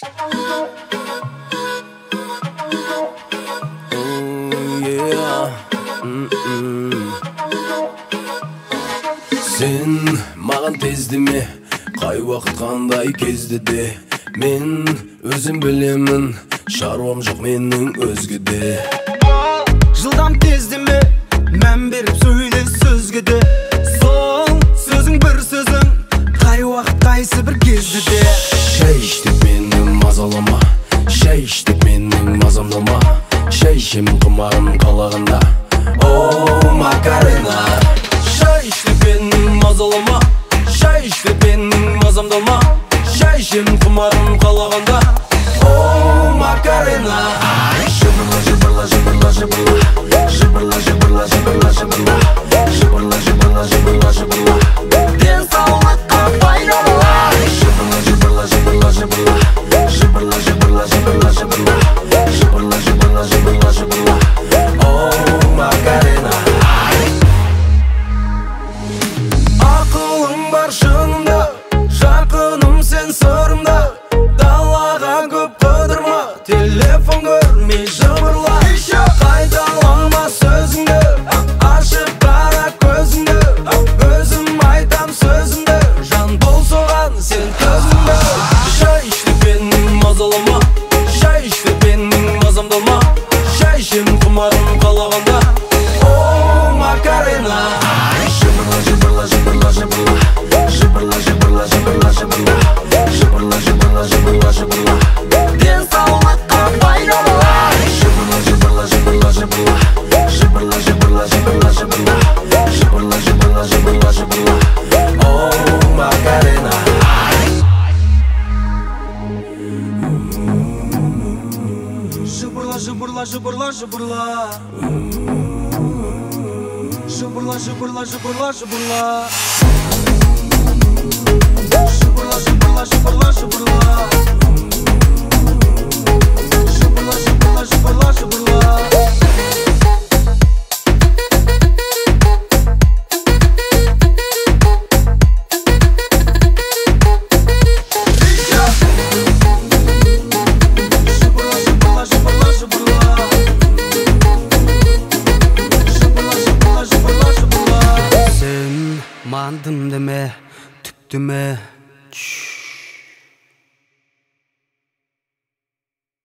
сен маған тездеме қай уақыт қандай кезде де. Мен өзім білемін шаруам жоқ менің өзгеде жылдам тездеме мән беріп сөйле сөзге де. Мазалама шай іш деп менің мазамдама шай ішемін құмарым қалағанда о макарена шай іш деп мені мазалама шай іш деп менің мазамдама шай ішемін құмарым қалағанда о макарена жыбырла жыбырла жыбырла жыбырла жыбырла жыбырла жыбырла жыбырла жыбырла жыбырла о макарена ақылым бар шынында жақыным сен сырымда. Далаға көп қыдырма телефон көрмей жыбырла nasza była O Magarena Żuburla, Bandım deme, tüktüme. Şşş.